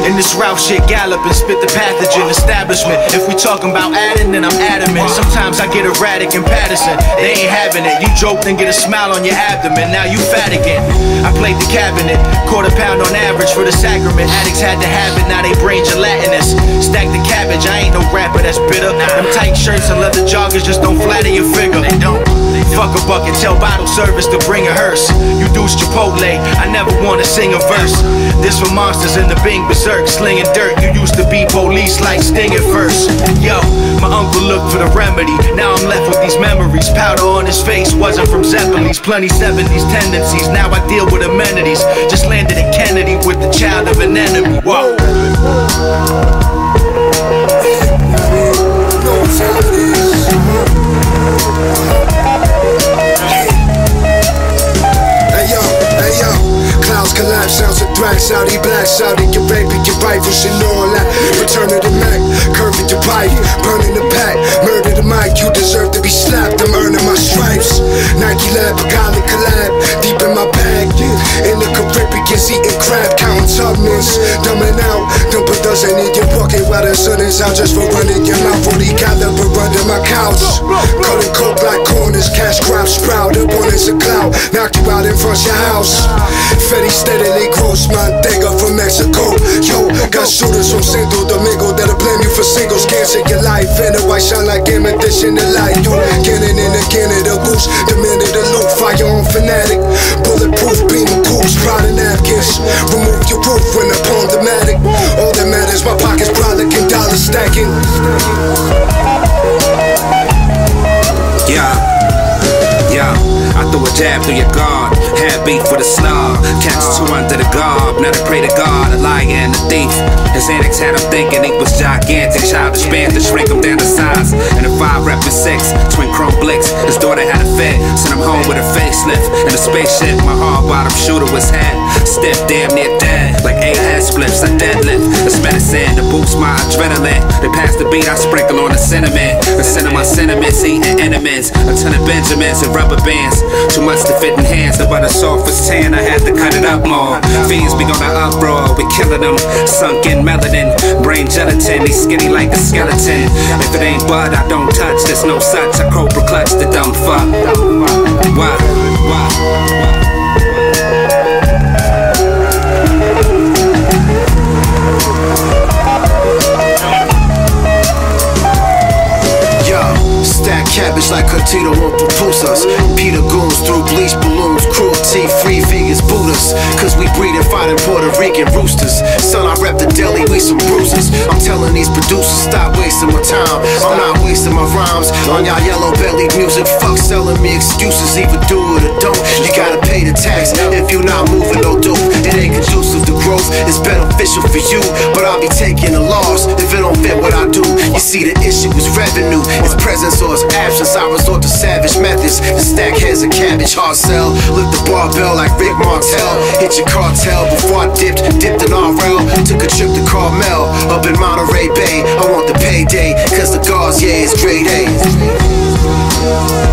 And this route shit galloping, spit the pathogen establishment. If we talking about adding, then I'm adamant. Sometimes I get erratic in Patterson, they ain't having it. You joked and get a smile on your abdomen, now you fat again. I played the cabinet, quarter pound on average for the sacrament. Addicts had to have it, now they brain gelatinous. Stack the cabbage, I ain't no rapper that's bitter. Them tight shirts and leather joggers just don't flatter your figure. They don't. Fuck a bucket, tell bottle service to bring a hearse. You dudes Chipotle, I never wanna sing a verse. This for monsters in the Bing Berserk, slinging dirt. You used to be police like Sting at first. Yo, my uncle looked for the remedy. Now I'm left with these memories. Powder on his face wasn't from Zeppelins. Plenty 70s tendencies. Now I deal with amenities. Just landed sounds of thrash, Saudi black, Saudi your baby, your rifles and all that. Return of the Mac, curving your pipe, burning the pack, murder the mic, you deserve to be slapped, I'm earning my stripes. Nike lab, Pagani collab, deep in my bag, in the Caribbean, eating crab, counting Tubmans, dumbing out, dump a dozen in your pocket while the sun is out, just for running your mouth, 40 caliber under my couch. Cutting cold black corners, cash crop sprout, abundance of cloud, knock you out in front of your house. Fetty steadily grows, Montega from Mexico. Yo, got shooters from Santo Domingo that'll blame you for singles. Cancer your life, and the white shine like imitation of light. Yo, cannon in the cannon, the goose, demanded the loot, fire on fanatic. Bulletproof of goose, proud of napkins. Remove your roof when upon the matic. All that matters, my pockets brolic and dollar stacking. Yeah, yeah. I threw a jab through your guard. Beef with a slug. Catch two under the garb. Now they pray to God, a liar and a thief. His antics had him thinking he was gigantic. Childish band to shrink him down to size. And a five rep and six. Twin chrome blicks. His daughter had a fit. Sent him home with a facelift. And a spaceship. My hard bottom shooter was had. Stiff, damn near dead. Like eight head spliffs. I deadlift. It's medicine to my adrenaline. They pass the beat, I sprinkle on the cinnamon. The cinnamon sentiments, eating enemies. A ton of Benjamins and rubber bands. Too much to fit in hands. The butter was tan, I had to cut it up more. Fiends be gonna uproar, we killing them. Sunk in melanin, brain gelatin. They skinny like a skeleton. If it ain't bud, I don't touch. There's no such. I cobra clutch the dumb fuck. Why? Like Curtino on pupusas. Peter goons through bleach balloons, cruelty free vegans, Buddhas. Cause we breed and fight in Puerto Rican roosters. Son, I rep the deli, we some bruises. I'm telling these producers, stop wasting my time. I'm not wasting my rhymes on y'all yellow bellied music. Fuck selling me excuses, either do it or don't. You gotta pay the tax if you're not moving no dope. It ain't conducive to growth, it's beneficial for you. See, the issue is revenue, it's presence or it's absence. I resort to savage methods to stack heads of cabbage, hard sell. Lift the barbell like Rick Martel. Hit your cartel before I dipped, dipped in RL. Took a trip to Carmel up in Monterey Bay. I want the payday, cause the guards, yeah, it's grade eh? A.